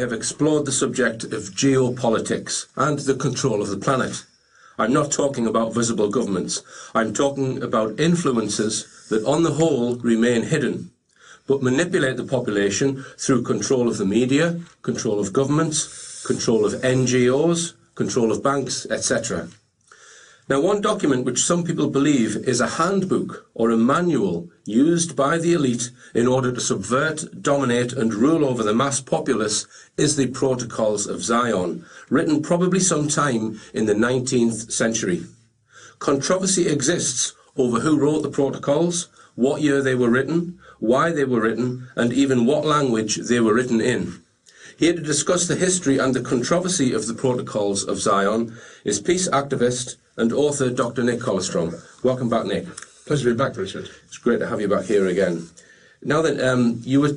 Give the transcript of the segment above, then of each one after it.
have explored the subject of geopolitics and the control of the planet. I'm not talking about visible governments. I'm talking about influences that, on the whole, remain hidden, but manipulate the population through control of the media, control of governments, control of NGOs, control of banks, etc. Now, one document which some people believe is a handbook or a manual used by the elite in order to subvert, dominate, and rule over the mass populace is the Protocols of Zion, written probably sometime in the 19th century. Controversy exists over who wrote the protocols, what year they were written, why they were written, and even what language they were written in. Here to discuss the history and the controversy of the Protocols of Zion is peace activist and author Dr. Nick Kollerstrom. Welcome back, Nick. Pleasure to be back, Richard. It's great to have you back here again. Now then, um, you were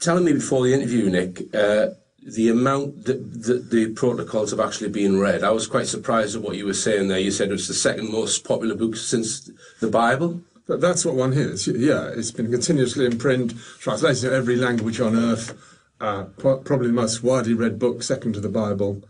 telling me before the interview, Nick, uh, the amount that, that the protocols have actually been read. I was quite surprised at what you were saying there. You said it's the second most popular book since the Bible. But that's what one hears. Yeah, it's been continuously in print, translated to every language on earth uh, probably the most widely read book, second to the Bible.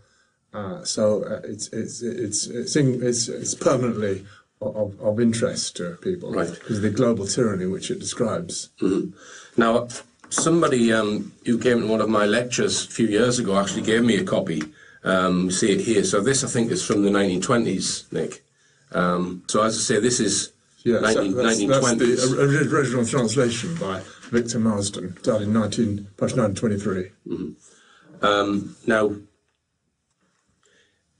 Uh, so uh, it's, it's, it's, it's, it's, it's permanently of, of interest to people right. because of the global tyranny which it describes. Mm-hmm. Now, somebody um, who came to one of my lectures a few years ago actually gave me a copy. Um, see it here. So this, I think, is from the 1920s, Nick. Um, so as I say, this is yeah, 19, so that's, 1920s. That's the original translation by Victor Marsden, died in 19, 1923. Mm-hmm. Um, now,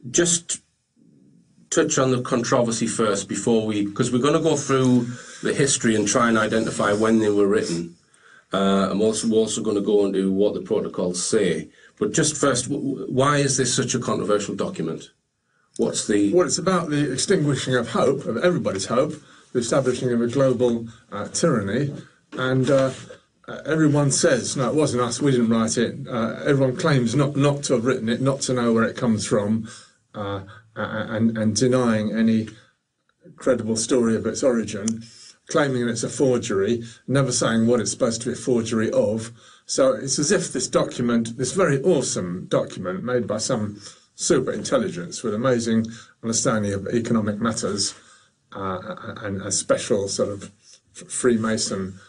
just touch on the controversy first before we, because we're going to go through the history and try and identify when they were written. Uh, I'm also, we're also going to go into what the protocols say. But just first, why is this such a controversial document? What's the. Well, it's about the extinguishing of hope, of everybody's hope, the establishing of a global uh, tyranny, and uh, everyone says, no, it wasn't us, we didn't write it. Uh, everyone claims not, not to have written it, not to know where it comes from, uh, and, and denying any credible story of its origin, claiming that it's a forgery, never saying what it's supposed to be a forgery of. So it's as if this document, this very awesome document made by some super intelligence with amazing understanding of economic matters uh, and a special sort of Freemason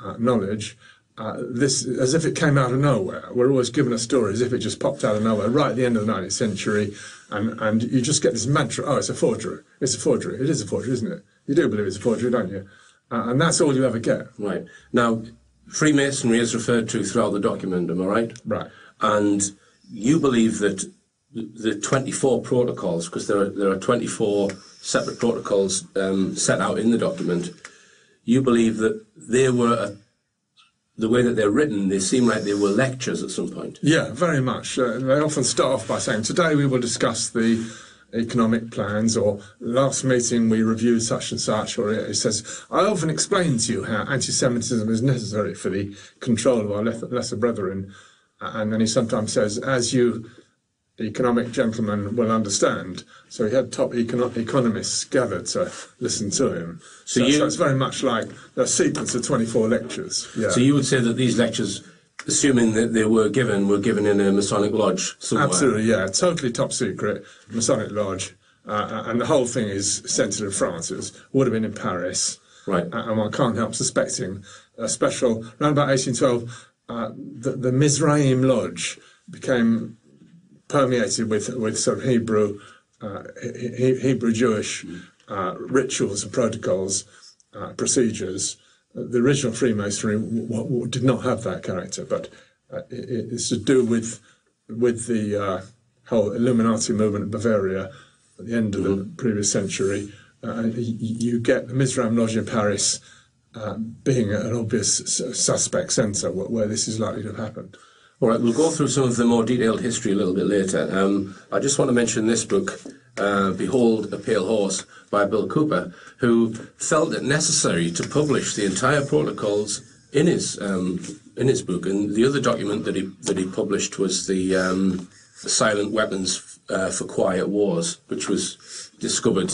uh, knowledge, uh, this as if it came out of nowhere. We're always given a story as if it just popped out of nowhere, right at the end of the 19th century, and, and you just get this mantra, oh, it's a forgery. It's a forgery. It is a forgery, isn't it? You do believe it's a forgery, don't you? Uh, and that's all you ever get. Right. Now, Freemasonry is referred to throughout the document, am I right? Right. And you believe that the 24 protocols, because there are, there are 24 separate protocols um, set out in the document, you believe that they were a, the way that they're written, they seem like they were lectures at some point. Yeah, very much. Uh, they often start off by saying, Today we will discuss the economic plans, or last meeting we reviewed such and such, or it says, I often explain to you how anti Semitism is necessary for the control of our lesser brethren. And then he sometimes says, As you economic gentleman will understand. So he had top econo- economists gathered to listen to him. So, so, you, so it's very much like a sequence of 24 lectures. Yeah. So you would say that these lectures, assuming that they were given, were given in a Masonic lodge somewhere? Absolutely, yeah. Totally top secret, Masonic lodge. Uh, and the whole thing is centred in France. It was, would have been in Paris. Right. Uh, and one can't help suspecting a special, around about 1812, uh, the, the Mizraim Lodge became permeated with with sort of Hebrew uh, he, Hebrew Jewish uh, rituals and protocols, uh, procedures. The original Freemasonry w- w- did not have that character, but uh, it, it's to do with with the uh, whole Illuminati movement in Bavaria at the end of mm-hmm. the previous century. Uh, you, get the Mizraim Lodge in Paris being an obvious suspect centre where this is likely to have happened. All right, we'll go through some of the more detailed history a little bit later. Um, I just want to mention this book, uh, Behold a Pale Horse, by Bill Cooper, who felt it necessary to publish the entire protocols in his um, in his book. And the other document that he that he published was the um, Silent Weapons uh, for Quiet Wars, which was discovered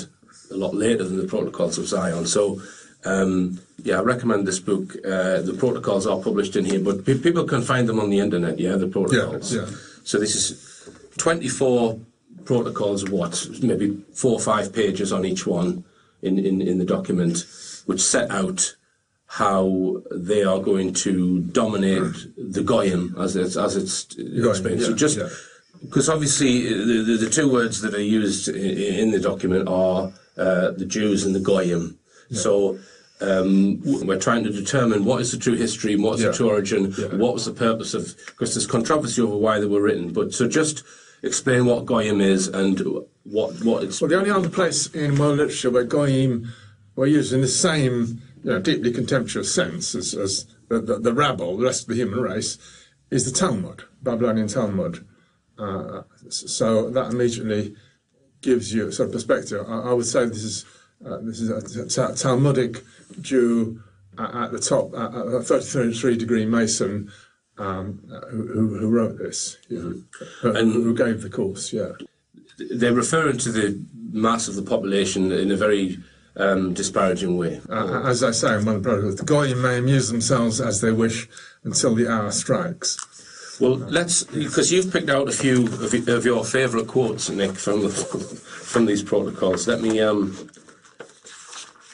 a lot later than the Protocols of Zion. So Um, yeah, I recommend this book. Uh, the protocols are published in here, but pe- people can find them on the internet. Yeah, the protocols. yeah. So this is 24 protocols. What? Maybe four or five pages on each one in, in, in the document, which set out how they are going to dominate the goyim, as it's as it's explained. so yeah, just yeah. because obviously the, the, the two words that are used in, in the document are uh, the Jews and the goyim. So um, we're trying to determine what is the true history, what's Yeah. the true origin, Yeah. what was the purpose of. Because there's controversy over why they were written. But so just explain what goyim is and what what it's. Well, the only other place in world literature where goyim were used in the same you know, deeply contemptuous sense as, as the, the, the rabble, the rest of the human race, is the Talmud, Babylonian Talmud. Uh, so that immediately gives you a sort of perspective. I, I would say this is uh, this is a ta- Talmudic Jew at, at the top, a 33 degree Mason. Um, who, who wrote this? And- who gave the course? Yeah. they're referring to the mass of the population in a very um, disparaging way. Uh, as I say in one of the protocols, the Goyim may amuse themselves as they wish until the hour strikes. Well, let's because you've picked out a few of, of your favourite quotes, Nick, from the, from these protocols. Let me. Um,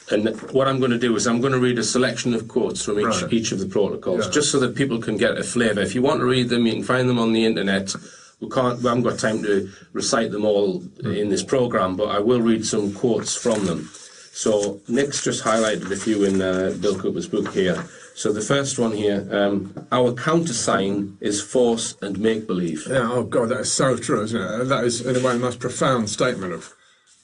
and what I'm going to do is I'm going to read a selection of quotes from each Right. each of the protocols, Yeah. just so that people can get a flavour. If you want to read them, you can find them on the internet. We can't. We haven't got time to recite them all in this program, but I will read some quotes from them. So Nick's just highlighted a few in uh, Bill Cooper's book here. So the first one here, um, our countersign is force and make believe. Yeah, oh God, that is so true, isn't it? That is, in a way, the most profound statement of,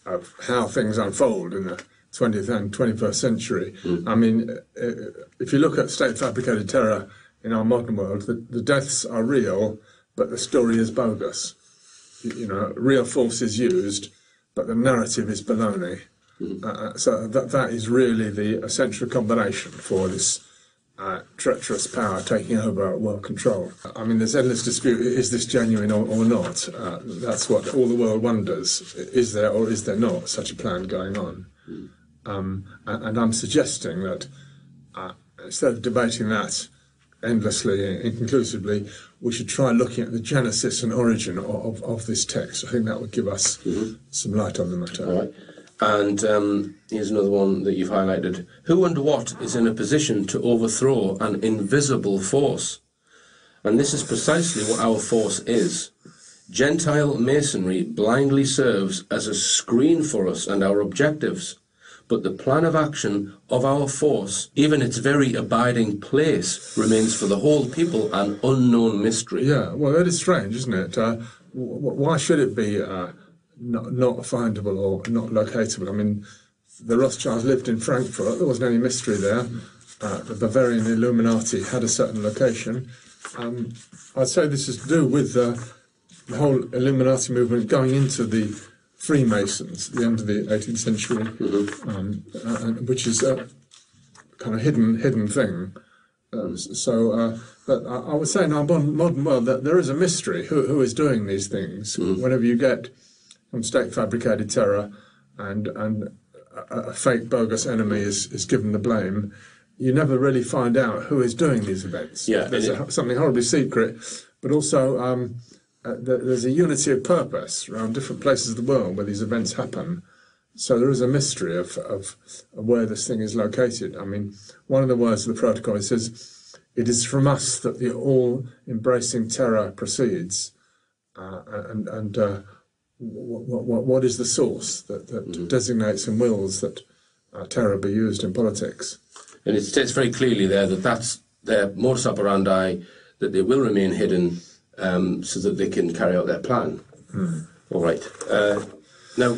of how things unfold in the 20th and 21st century. I mean, uh, if you look at state fabricated terror in our modern world, the, the deaths are real, but the story is bogus. You, know, real force is used, but the narrative is baloney. Uh, so that that is really the essential combination for this uh, treacherous power taking over world control. I mean, there's endless dispute: is this genuine or, or not? Uh, that's what all the world wonders: is there or is there not such a plan going on? Um, and, I'm suggesting that uh, instead of debating that endlessly and inconclusively, we should try looking at the genesis and origin of, of, of this text. I think that would give us some light on the matter. All right. And um, here's another one that you've highlighted. Who and what is in a position to overthrow an invisible force? And this is precisely what our force is. Gentile masonry blindly serves as a screen for us and our objectives. But the plan of action of our force, even its very abiding place, remains for the whole people an unknown mystery. Yeah, well, that is strange, isn't it? Uh, w- why should it be uh, not, not findable or not locatable? I mean, the Rothschilds lived in Frankfurt. There wasn't any mystery there. Uh, the Bavarian Illuminati had a certain location. Um, I'd say this is to do with the whole Illuminati movement going into the Freemasons at the end of the 18th century, um, uh, which is a kind of hidden hidden thing. Uh, so, uh, but I, would say in our modern, world that there is a mystery who, who is doing these things. Whenever you get some state fabricated terror and and a, a fake bogus enemy is, is given the blame, you never really find out who is doing these events. Yeah, there's a, something horribly secret, but also um, uh, there- there's a unity of purpose around different places of the world where these events happen. So there is a mystery of, of, of where this thing is located. I mean, one of the words of the protocol it says, "It is from us that the all-embracing terror proceeds," uh, and and uh, what, what, what is the source that, that designates and wills that uh, terror be used in politics? And it states very clearly there that that's their modus operandi, that they will remain hidden um, so that they can carry out their plan. All right. Uh, now,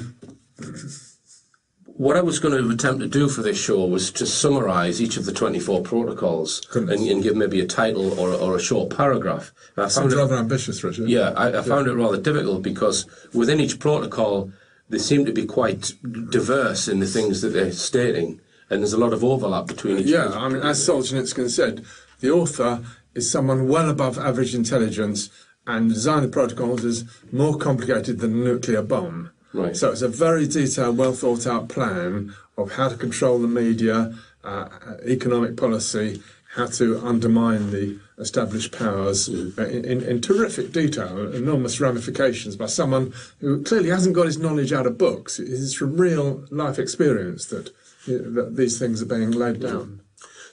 what I was going to attempt to do for this show was to summarise each of the 24 protocols and, and give maybe a title or, or a short paragraph. And I Sounds it, rather ambitious, Richard. yeah, I, I found it rather difficult because within each protocol, they seem to be quite diverse in the things that they're stating, and there's a lot of overlap between each Yeah, I mean, as Solzhenitsyn said, the author is someone well above average intelligence, and the design of protocols is more complicated than a nuclear bomb. Right. So it's a very detailed, well thought out plan of how to control the media, uh, economic policy, how to undermine the established powers uh, in, in, in terrific detail, enormous ramifications by someone who clearly hasn't got his knowledge out of books. It is from real life experience that, that these things are being laid down.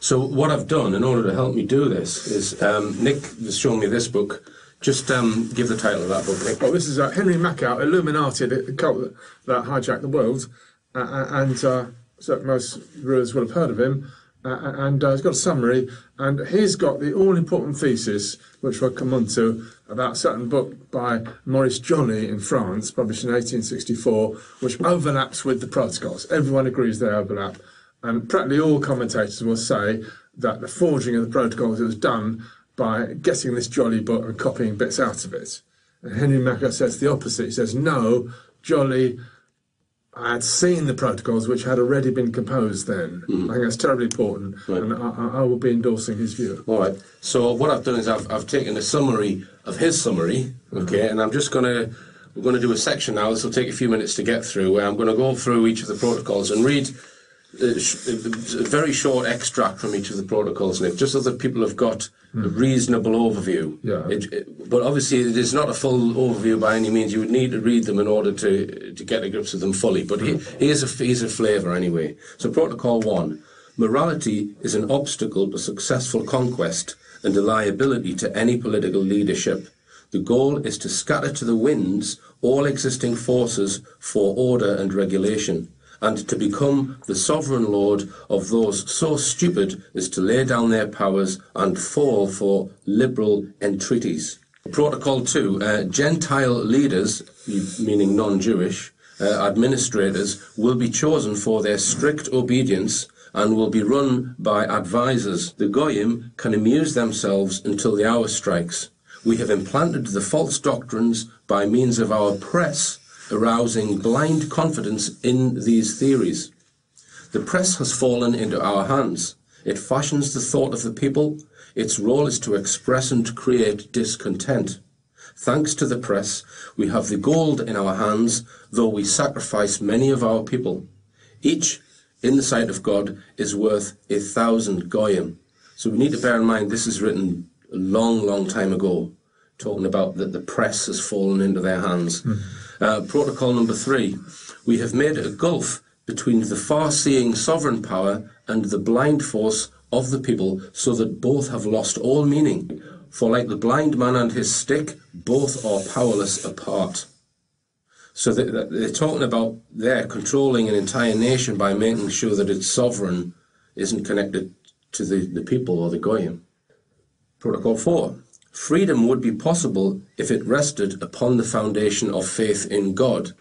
So what I've done in order to help me do this is um, Nick has shown me this book. Just um, give the title of that book, Nick. Well, this is uh, Henry Makow, Illuminati, the cult that hijacked the world, uh, and uh, so most viewers will have heard of him. Uh, and uh, he's got a summary, and he's got the all-important thesis, which we'll come on to, about a certain book by Maurice Joly in France, published in 1864, which overlaps with the protocols. Everyone agrees they overlap, and practically all commentators will say that the forging of the protocols was done by getting this Joly book and copying bits out of it. And Henry Makow says the opposite. He says, no, Joly I had seen the protocols which had already been composed then. Mm. I think that's terribly important, right. and I, I, will be endorsing his view. All right. So what I've done is I've, I've taken a summary of his summary, okay, mm-hmm. and I'm just going to we're going to do a section now. This will take a few minutes to get through. Where I'm going to go through each of the protocols and read a, a very short extract from each of the protocols, Nick, just so that people have got mm. a reasonable overview. Yeah. It, it, but obviously, it is not a full overview by any means. You would need to read them in order to to get to grips with them fully. But mm. he, here's a here's a flavour anyway. So, Protocol One: Morality is an obstacle to successful conquest and a liability to any political leadership. The goal is to scatter to the winds all existing forces for order and regulation and to become the sovereign lord of those so stupid as to lay down their powers and fall for liberal entreaties. Protocol 2 uh, Gentile leaders, meaning non Jewish, uh, administrators, will be chosen for their strict obedience and will be run by advisers. The Goyim can amuse themselves until the hour strikes. We have implanted the false doctrines by means of our press arousing blind confidence in these theories. The press has fallen into our hands. It fashions the thought of the people. Its role is to express and create discontent. Thanks to the press, we have the gold in our hands, though we sacrifice many of our people. Each, in the sight of God, is worth a thousand goyim. So we need to bear in mind this is written a long, long time ago, talking about that the press has fallen into their hands. Mm. Uh, protocol number three, we have made a gulf between the far-seeing sovereign power and the blind force of the people, so that both have lost all meaning. For like the blind man and his stick, both are powerless apart. So they're talking about there controlling an entire nation by making sure that its sovereign isn't connected to the, the people or the goyim. Protocol 4. Freedom would be possible if it rested upon the foundation of faith in God,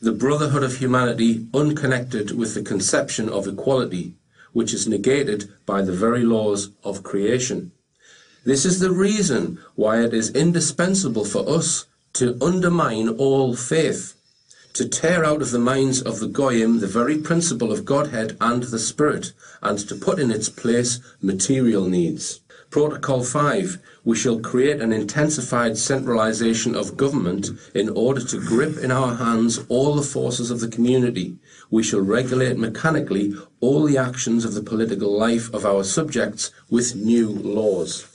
the brotherhood of humanity unconnected with the conception of equality, which is negated by the very laws of creation. This is the reason why it is indispensable for us to undermine all faith, to tear out of the minds of the Goyim the very principle of Godhead and the Spirit, and to put in its place material needs. Protocol 5 we shall create an intensified centralization of government in order to grip in our hands all the forces of the community. We shall regulate mechanically all the actions of the political life of our subjects with new laws.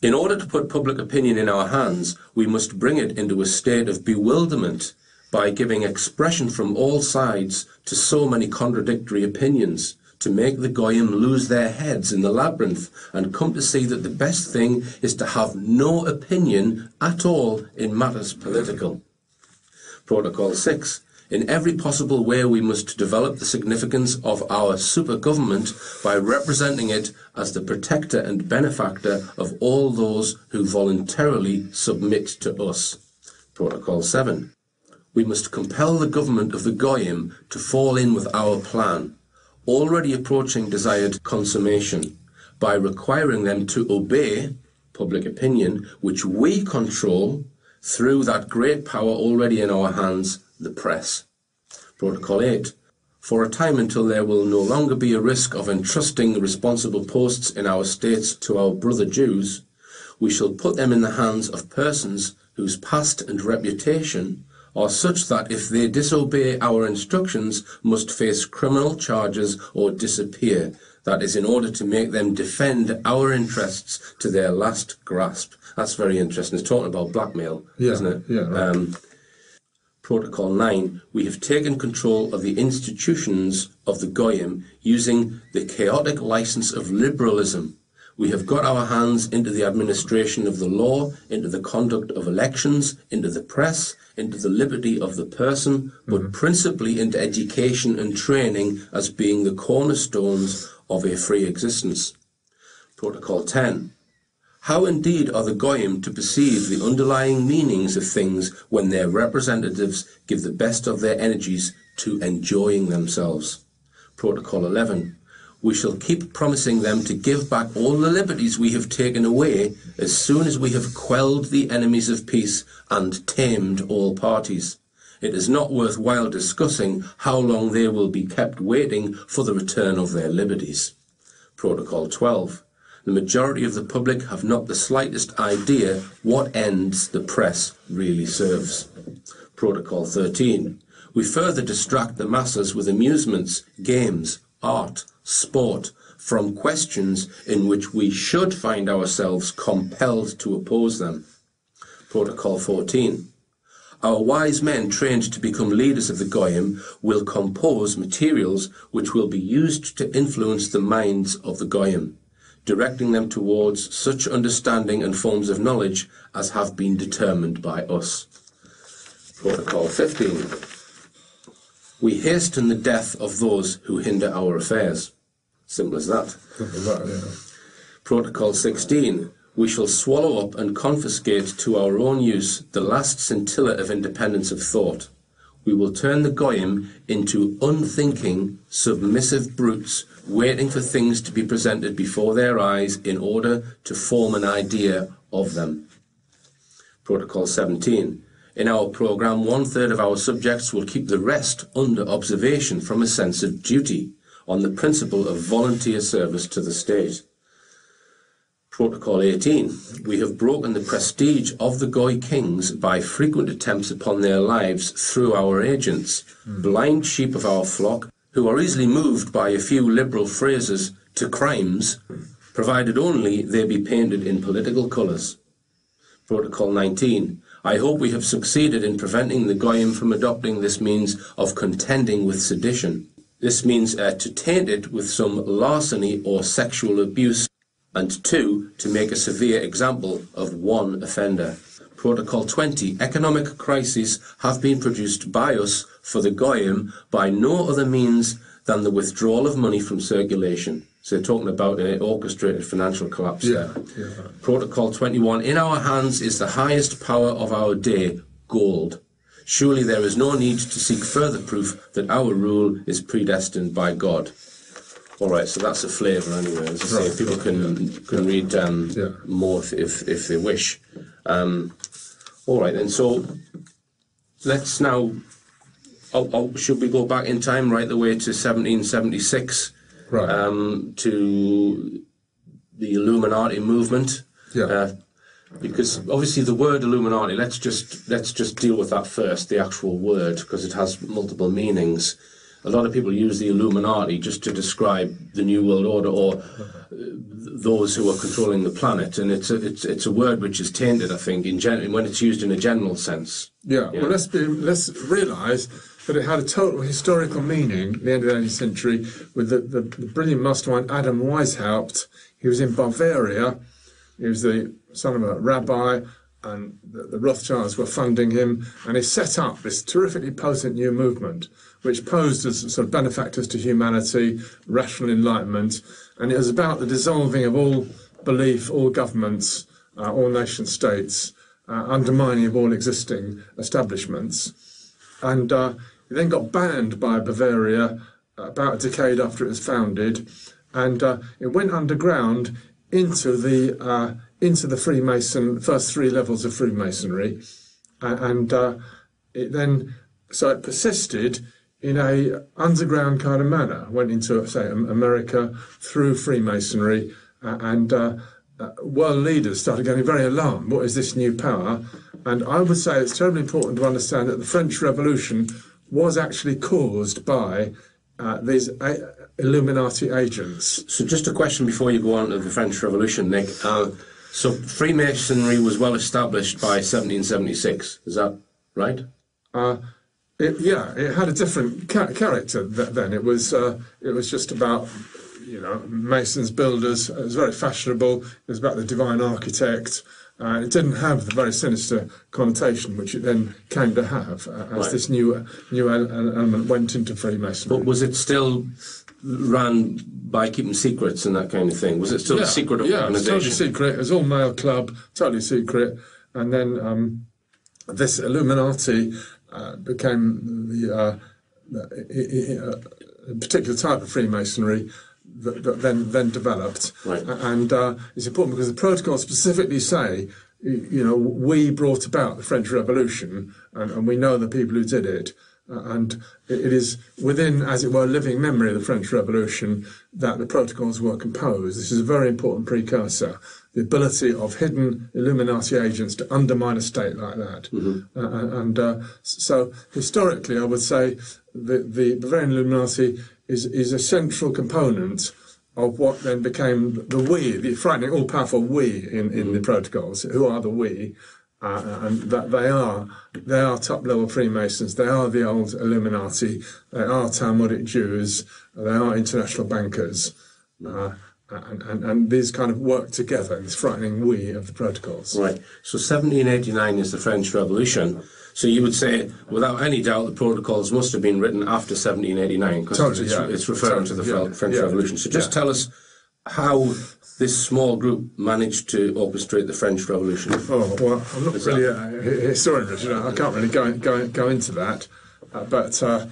In order to put public opinion in our hands, we must bring it into a state of bewilderment by giving expression from all sides to so many contradictory opinions to make the Goyim lose their heads in the labyrinth and come to see that the best thing is to have no opinion at all in matters political. Protocol 6. In every possible way, we must develop the significance of our super government by representing it as the protector and benefactor of all those who voluntarily submit to us. Protocol 7. We must compel the government of the Goyim to fall in with our plan already approaching desired consummation by requiring them to obey public opinion, which we control through that great power already in our hands, the press. Protocol 8. For a time until there will no longer be a risk of entrusting responsible posts in our states to our brother Jews, we shall put them in the hands of persons whose past and reputation are such that if they disobey our instructions must face criminal charges or disappear. That is, in order to make them defend our interests to their last grasp. That's very interesting. It's talking about blackmail, Yeah, isn't it? yeah, right. Um, Protocol 9, we have taken control of the institutions of the Goyim using the chaotic license of liberalism. We have got our hands into the administration of the law, into the conduct of elections, into the press, into the liberty of the person, but mm-hmm. principally into education and training as being the cornerstones of a free existence. Protocol 10. How indeed are the Goyim to perceive the underlying meanings of things when their representatives give the best of their energies to enjoying themselves? Protocol 11. We shall keep promising them to give back all the liberties we have taken away as soon as we have quelled the enemies of peace and tamed all parties. It is not worthwhile discussing how long they will be kept waiting for the return of their liberties. Protocol 12. The majority of the public have not the slightest idea what ends the press really serves. Protocol 13. We further distract the masses with amusements, games, art, sport, from questions in which we should find ourselves compelled to oppose them. Protocol 14. Our wise men trained to become leaders of the Goyim will compose materials which will be used to influence the minds of the Goyim, directing them towards such understanding and forms of knowledge as have been determined by us. Protocol 15. We hasten the death of those who hinder our affairs. Simple as that. Right, yeah. Protocol 16. We shall swallow up and confiscate to our own use the last scintilla of independence of thought. We will turn the Goyim into unthinking, submissive brutes waiting for things to be presented before their eyes in order to form an idea of them. Protocol 17. In our programme, one third of our subjects will keep the rest under observation from a sense of duty on the principle of volunteer service to the state. Protocol 18. We have broken the prestige of the Goy kings by frequent attempts upon their lives through our agents, blind sheep of our flock, who are easily moved by a few liberal phrases to crimes, provided only they be painted in political colours. Protocol 19. I hope we have succeeded in preventing the Goyim from adopting this means of contending with sedition. This means uh, to taint it with some larceny or sexual abuse, and two, to make a severe example of one offender. Protocol 20. Economic crises have been produced by us for the Goyim by no other means than the withdrawal of money from circulation. So they're talking about an orchestrated financial collapse Yeah, there. yeah. Protocol 21. In our hands is the highest power of our day, gold. Surely there is no need to seek further proof that our rule is predestined by God. All right, so that's a flavour anyway. As I say, Right. people can can read um, Yeah. more if, if if they wish. Um, all right, then. So let's now. Oh, oh, should we go back in time right the way to 1776 Right. um, to the Illuminati movement? Yeah. Uh, because obviously the word Illuminati, let's just let's just deal with that first, the actual word, because it has multiple meanings. A lot of people use the Illuminati just to describe the New World Order or uh, those who are controlling the planet, and it's a, it's it's a word which is tainted, I think, in gen- when it's used in a general sense. Yeah, well, let's be, let's realise that it had a total historical meaning at the end of the 18th century with the, the, the brilliant mastermind Adam Weishaupt. He was in Bavaria. He was the son of a rabbi, and the, the Rothschilds were funding him. And he set up this terrifically potent new movement, which posed as sort of benefactors to humanity, rational enlightenment. And it was about the dissolving of all belief, all governments, uh, all nation states, uh, undermining of all existing establishments. And uh, it then got banned by Bavaria about a decade after it was founded, and uh, it went underground into the uh, into the Freemason first three levels of Freemasonry, and uh, it then so it persisted in a underground kind of manner. Went into say America through Freemasonry, uh, and uh, uh, world leaders started getting very alarmed. What is this new power? And I would say it's terribly important to understand that the French Revolution was actually caused by uh, these uh, Illuminati agents. So, just a question before you go on to the French Revolution, Nick. Uh, so, Freemasonry was well established by 1776. Is that right? Uh, it, yeah, it had a different ca- character th- then. It was uh, it was just about you know masons, builders. It was very fashionable. It was about the divine architect. Uh, it didn't have the very sinister connotation which it then came to have uh, as Right. this new new element went into Freemasonry. But was it still ran by keeping secrets and that kind of thing? Was it still a secret yeah, it was totally organisation? secret. It was all male club, totally secret. And then um, this Illuminati uh, became the, uh, the uh, a particular type of Freemasonry that, that then then developed. Right. And uh, it's important because the protocols specifically say. You you know, we brought about the French Revolution, and, and we know the people who did it. Uh, and it is within, as it were, living memory of the French Revolution that the protocols were composed. This is a very important precursor. The ability of hidden Illuminati agents to undermine a state like that. Uh, and uh, so, historically, I would say the, the Bavarian Illuminati is, is a central component of what then became the we, the frightening, all powerful we in, in the protocols. Who are the we? Uh, and that they are they are top level Freemasons. They are the old Illuminati. They are Talmudic Jews. They are international bankers. Uh, and, and, and these kind of work together in this frightening we of the protocols. Right. So 1789 is the French Revolution. So you would say, without any doubt, the protocols must have been written after 1789 because Totally, it's, yeah. it's referring to the yeah, French yeah, Revolution. So just tell us how this small group managed to orchestrate the French Revolution. Oh well, I'm not Is really a historian, Richard. I can't really go go, go into that. Uh, but uh,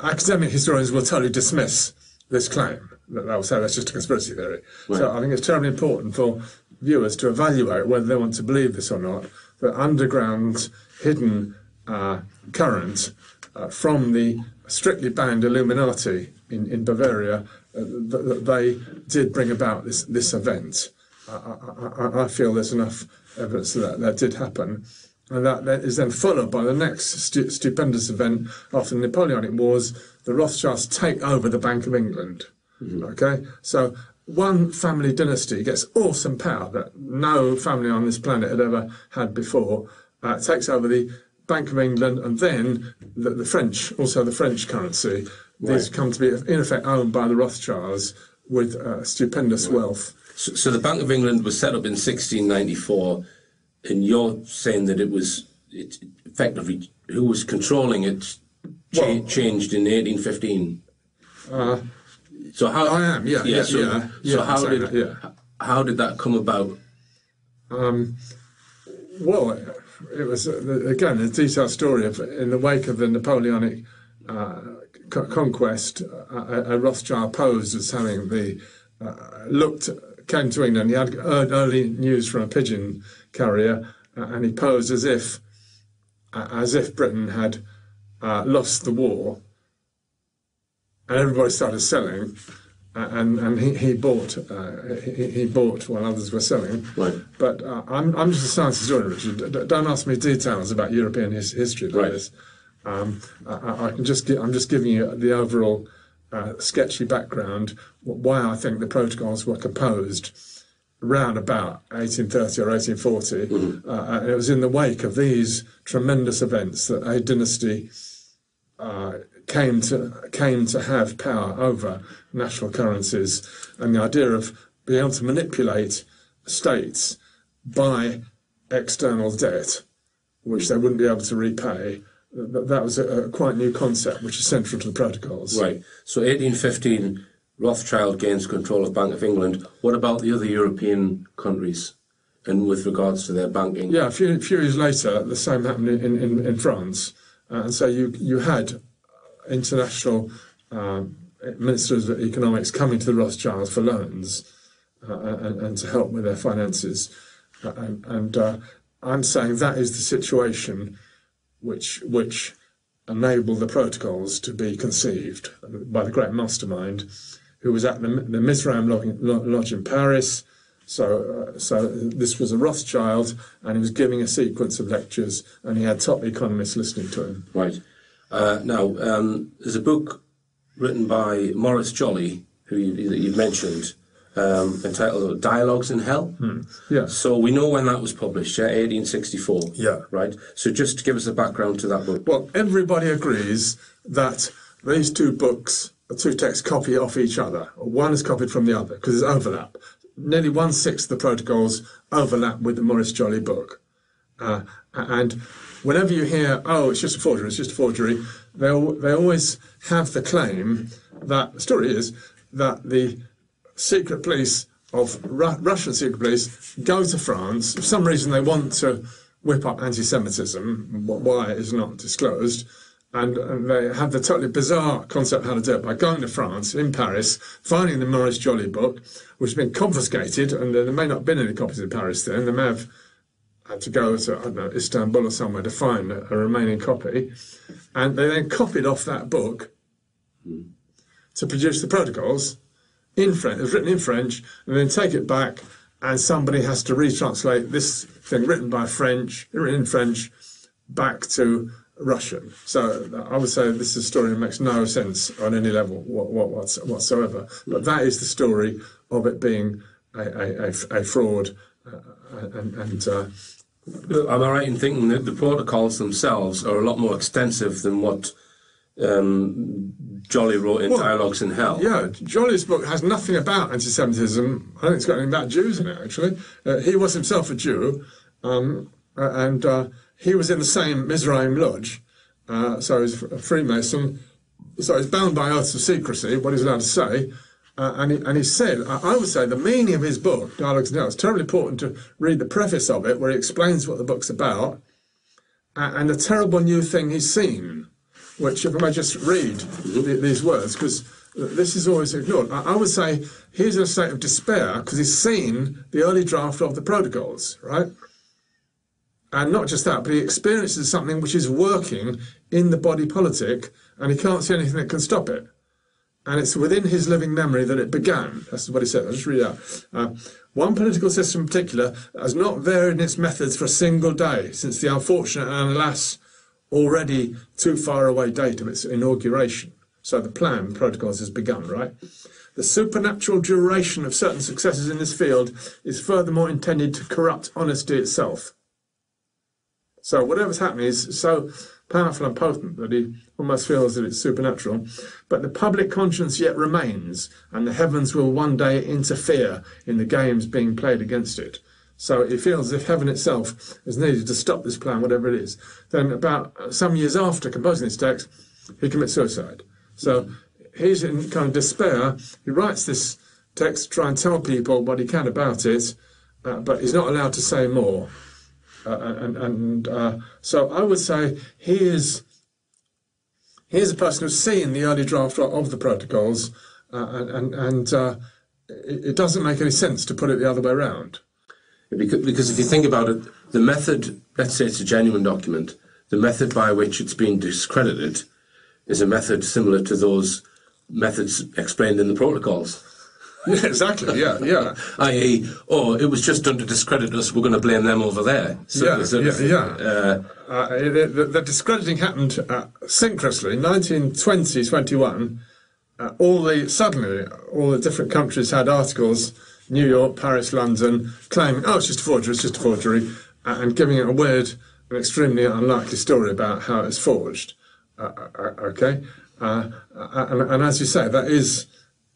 academic historians will totally dismiss this claim that they'll say that's just a conspiracy theory. So I think it's terribly important for viewers to evaluate whether they want to believe this or not. That underground, hidden uh, current uh, from the strictly banned Illuminati in, in Bavaria, uh, th- th- they did bring about this this event. I, I, I- I feel there's enough evidence that that did happen. And that, that is then followed by the next stu- stupendous event after the Napoleonic Wars. The Rothschilds take over the Bank of England. Okay, so one family dynasty gets awesome power that no family on this planet had ever had before. Uh, takes over the Bank of England, and then the, the French, also the French currency. These Right. come to be in effect owned by the Rothschilds with uh, stupendous wealth. So, so the Bank of England was set up in 1694, and you're saying that it was it effectively who was controlling it cha- Well- changed in 1815. Uh, So how I am, yeah, yeah, so, yeah, so yeah, how did that, yeah. how did that come about? Um, well, it was uh, again a detailed story of in the wake of the Napoleonic uh, co- conquest. Uh, a, a Rothschild posed as having the uh, looked came to England. He had heard early news from a pigeon carrier, uh, and he posed as if uh, as if Britain had uh, lost the war, and everybody started selling. Uh, and and he, he bought uh, he, he bought while others were selling. Right. But uh, I'm I'm just a science historian, Richard. D- don't ask me details about European his, history like Right. this. Um, I, I- can just gi- I'm just giving you the overall uh, sketchy background why I think the protocols were composed around about 1830 or 1840. Uh, and it was in the wake of these tremendous events that a dynasty uh, came to came to have power over national currencies, and the idea of being able to manipulate states by external debt, which they wouldn't be able to repay. That, that was a, a quite new concept, which is central to the protocols. Right. So 1815, Rothschild gains control of Bank of England. What about the other European countries, and with regards to their banking? Yeah, a few, few years later, the same happened in, in, in France. Uh, and so you, you had international um, ministers of economics coming to the Rothschilds for loans uh, and, and to help with their finances. Uh, and and uh, I'm saying that is the situation which, which enabled the protocols to be conceived by the great mastermind who was at the, the Mizraim Lodge, in Paris. So, uh, so this was a Rothschild, and he was giving a sequence of lectures, and he had top economists listening to him. Right. Uh, now, um, there's a book written by Maurice Joly, who you, you mentioned, um, entitled Dialogues in Hell. Yeah. So we know when that was published, yeah, 1864. Yeah. Right? So just to give us a background to that book. Well, everybody agrees that these two books, the two texts, copy off each other. One is copied from the other because there's overlap. Nearly one sixth of the protocols overlap with the Maurice Joly book. Uh, and whenever you hear, oh, it's just a forgery, it's just a forgery, they, they always have the claim that the story is that the secret police of Ru- Russian secret police go to France. For some reason, they want to whip up anti-Semitism. Why is not disclosed. And, and they have the totally bizarre concept how to do it by going to France, in Paris, finding the Maurice Joly book, which has been confiscated, and there may not have been any copies in Paris then. They may have had to go to I don't know Istanbul or somewhere to find a, a remaining copy, and they then copied off that book hmm. to produce the protocols in French. It was written in French, and then take it back, and somebody has to retranslate this thing written by French, written in French, back to Russian. So I would say this is a story that makes no sense on any level what, what, what's- whatsoever. But that is the story of it being a, a, a, fraud, uh, and, and uh, Am I right in thinking that the protocols themselves are a lot more extensive than what um, Joly wrote in Well, Dialogues in Hell? Yeah, Joly's book has nothing about anti-Semitism. I don't think it's got anything about Jews in it. Actually, uh, he was himself a Jew, um, uh, and uh, he was in the same Mizraim Lodge, uh, so he's a Freemason. So he's bound by oaths of secrecy, what he's allowed to say. Uh, and, he, and he said, I, I would say the meaning of his book, Dialogues in Hell, it's terribly important to read the preface of it, where he explains what the book's about, uh, and the terrible new thing he's seen which if I may just read th- these words, because this is always ignored. I, I would say he's in a state of despair because he's seen the early draft of the protocols, right? And not just that, but he experiences something which is working in the body politic, and he can't see anything that can stop it. And it's within his living memory that it began. That's what he said. I'll just read out. Uh, one political system in particular has not varied in its methods for a single day since the unfortunate and alas already too far away date of its inauguration. So the plan, protocols, has begun, right? The supernatural duration of certain successes in this field is furthermore intended to corrupt honesty itself. So whatever's happening is so powerful and potent that he almost feels that it's supernatural. But the public conscience yet remains, and the heavens will one day interfere in the games being played against it. So he feels as if heaven itself is needed to stop this plan, whatever it is. Then, about uh, some years after composing this text, he commits suicide. So he's in kind of despair. He writes this text to try and tell people what he can about it, uh, but he's not allowed to say more. Uh, and and uh, so I would say he is he is a person who's seen the early draft of the protocols, uh, and and, uh, it, it doesn't make any sense to put it the other way around. Because, because if you think about it, the method, let's say it's a genuine document, the method by which it's been discredited is a method similar to those methods explained in the protocols. Yeah, exactly. Yeah, yeah, i.e., oh, it was just done to discredit us, we're going to blame them over there. So- Yeah, of, yeah, yeah. Uh, Uh, the, the, the discrediting happened uh, synchronously. 1920, 21, uh, all the suddenly all the different countries had articles, New York, Paris, London, claiming, "Oh, it's just a forgery, it's just a forgery," uh, and giving it a weird and extremely unlikely story about how it's forged. Uh, uh, okay, uh, uh, and, and as you say, that is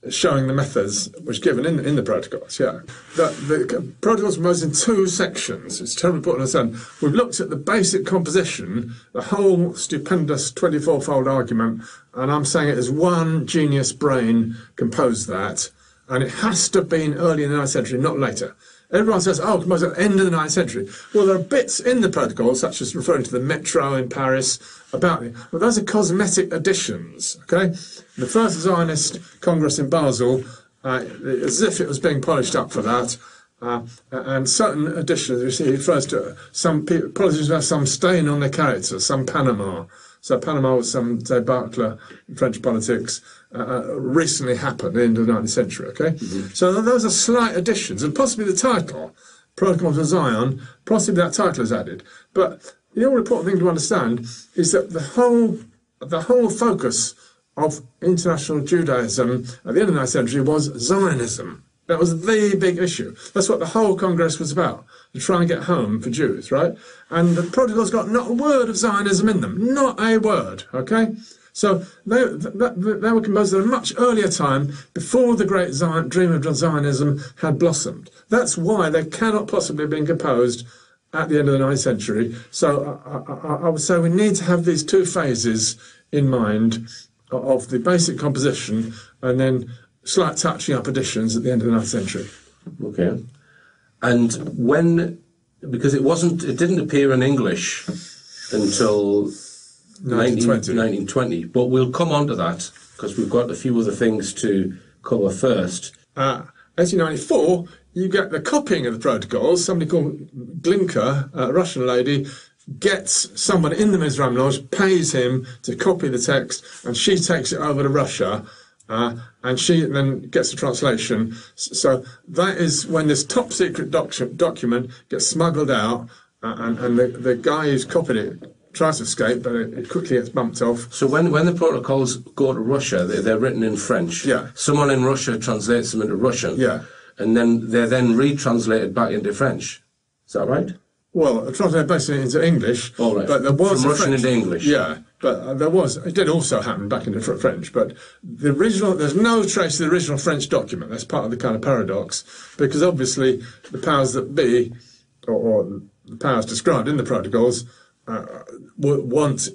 showing the methods which given in, in the protocols. Yeah, the, the protocols composed in two sections. It's terribly important to understand. We've looked at the basic composition, the whole stupendous 24-fold argument, and I'm saying it as one genius brain composed that, and it has to have been early in the 9th century, not later. Everyone says, oh, composed at the end of the 9th century. Well, there are bits in the protocol, such as referring to the metro in Paris, about it. But those are cosmetic additions, okay? The First Zionist Congress in Basel, uh, as if it was being polished up for that, uh, and certain additions, you see, refers to some people, politicians have some stain on their character, some Panama. So Panama was some debacle in French politics uh, recently happened at the end of the 19th century, okay? So those are slight additions, and possibly the title, Protocols of Zion, possibly that title is added. But the all important thing to understand is that the whole, the whole focus of international Judaism at the end of the 19th century was Zionism. That was the big issue. That's what the whole Congress was about, to try and get home for Jews, right? And the protocols got not a word of Zionism in them, not a word, okay? So they, they were composed at a much earlier time before the great Zion, dream of Zionism had blossomed. That's why they cannot possibly have been composed at the end of the 9th century. So I, I, I would say we need to have these two phases in mind of the basic composition and then slight touching up additions at the end of the 9th century. Okay. And when, because it wasn't, it didn't appear in English until 1920, 1920 but we'll come on to that because we've got a few other things to cover first. Uh, 1894, you get the copying of the protocols. Somebody called Glinka, a Russian lady, gets someone in the Mizraim Lodge, pays him to copy the text, and she takes it over to Russia. Uh, and she then gets a translation. So that is when this top secret docu- document gets smuggled out, uh, and, and the, the guy who's copied it tries to escape, but it, it, quickly gets bumped off. So when, when the protocols go to Russia, they're, they're written in French. Yeah. Someone in Russia translates them into Russian. Yeah. And then they're then retranslated back into French. Is that right? Well, translated basically into English. All right. But there was From Russian French, into English. Yeah, but uh, there was. It did also happen back into French, but the original. There's no trace of the original French document. That's part of the kind of paradox, because obviously the powers that be, or, or the powers described in the protocols, uh, want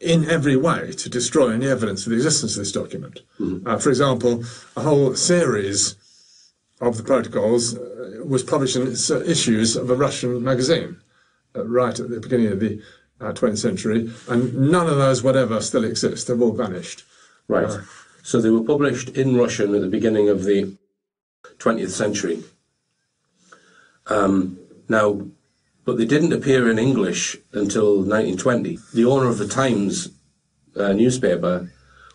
in every way to destroy any evidence of the existence of this document. Mm-hmm. Uh, for example, a whole series of the protocols uh, was published in issues of a Russian magazine uh, right at the beginning of the 20th uh, century, and none of those whatever still exist. They've all vanished. Right. So they were published in Russian at the beginning of the 20th century. Um, now, but they didn't appear in English until 1920. The owner of the Times uh, newspaper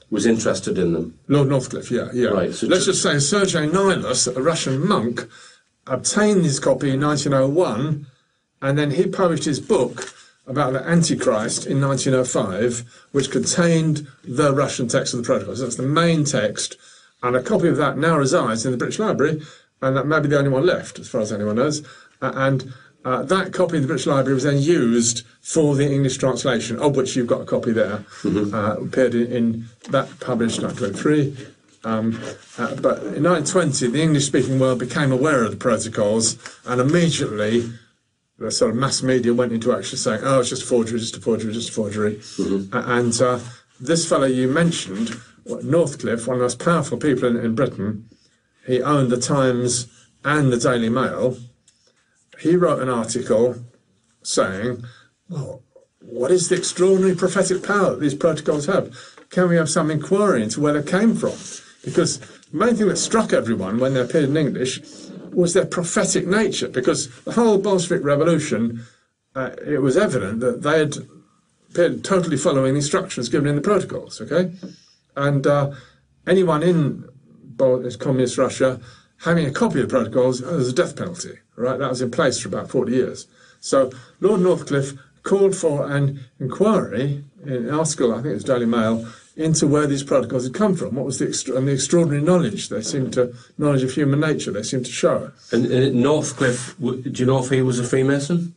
was interested in them. Lord Northcliffe, yeah, yeah. Right. So Let's just say Sergei Nilus, a Russian monk, obtained this copy in 1901, and then he published his book about the Antichrist in 1905, which contained the Russian text of the protocols. That's the main text, and a copy of that now resides in the British Library, and that may be the only one left, as far as anyone knows. and uh, that copy of the British Library was then used for the English translation, of which you've got a copy there. Mm-hmm. Uh, appeared in, in, that published 1923. Um, uh, but in 1920, the English-speaking world became aware of the protocols, and immediately the sort of mass media went into action saying, "Oh, it's just a forgery, just a forgery, just a forgery." Mm-hmm. and uh, this fellow you mentioned, Northcliffe, one of the most powerful people in, in Britain, he owned the Times and the Daily Mail he wrote an article saying, well, what is the extraordinary prophetic power that these protocols have? Can we have some inquiry into where they came from? Because the main thing that struck everyone when they appeared in English was their prophetic nature, because the whole Bolshevik Revolution, uh, it was evident that they had appeared totally following instructions given in the protocols, okay? And uh, anyone in communist Russia having a copy of protocols as a death penalty, right? That was in place for about 40 years. So Lord Northcliffe called for an inquiry in an article, I think it was Daily Mail, into where these protocols had come from. What was the extra- and the extraordinary knowledge they seemed to knowledge of human nature they seemed to show. And, and Northcliffe, do you know if he was a Freemason,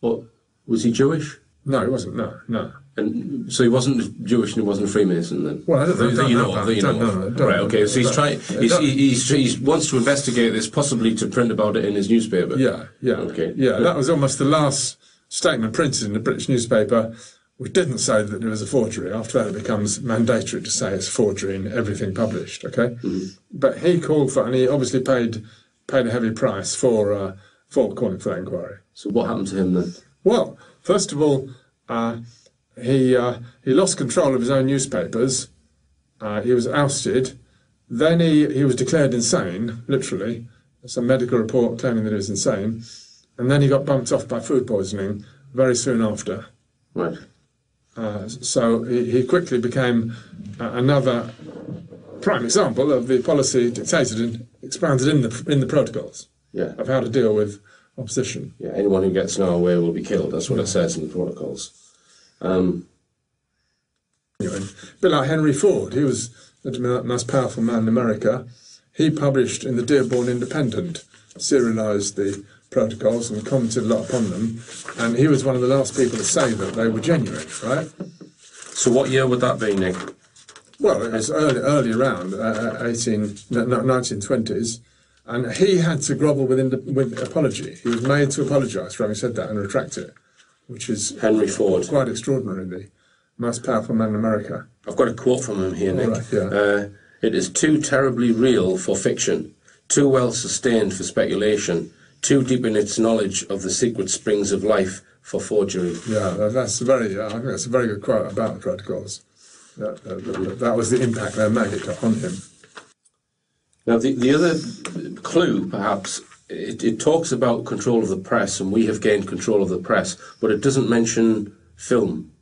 or was he Jewish? No, he wasn't. No, no. And so he wasn't Jewish and he wasn't a Freemason then. Well, I don't, that, you know. That you know. Don't know right. Okay. So he's trying. He's, he's, he wants to investigate this, possibly to print about it in his newspaper. Yeah. Yeah. Okay. Yeah. That was almost the last statement printed in the British newspaper, which didn't say that it was a forgery. After that, it becomes mandatory to say it's forgery in everything published. Okay. Mm-hmm. But he called for, and he obviously paid paid a heavy price for uh, for calling for that inquiry. So what happened to him then? Well, first of all. Uh, he uh, he lost control of his own newspapers. Uh, he was ousted. Then he, he was declared insane, literally. Some medical report claiming that he was insane. And then he got bumped off by food poisoning very soon after. Right. Uh, so he, he, quickly became uh, another prime example of the policy dictated and expounded in the in the protocols yeah. of how to deal with opposition. Yeah, anyone who gets in our way will be killed. That's what it says in the protocols. Um, genuine. A bit like Henry Ford, he was the most powerful man in America. He published in the Dearborn Independent, serialised the protocols and commented a lot upon them, and he was one of the last people to say that they were genuine, right? So, what year would that be, Nick? Well, it was early, early around uh, 18, no, 1920s, and he had to grovel with, with apology. He was made to apologise for having said that and retract it, which is Henry Ford. quite extraordinary. The most powerful man in America. I've got a quote from him here, Nick. Right, yeah. uh, it is too terribly real for fiction, too well sustained for speculation, too deep in its knowledge of the secret springs of life for forgery. Yeah, that's a very. I think that's a very good quote about the protocols. That, that, was the impact they made on him. Now, the, the other clue, perhaps, it, it talks about control of the press, and we have gained control of the press, but it doesn't mention film.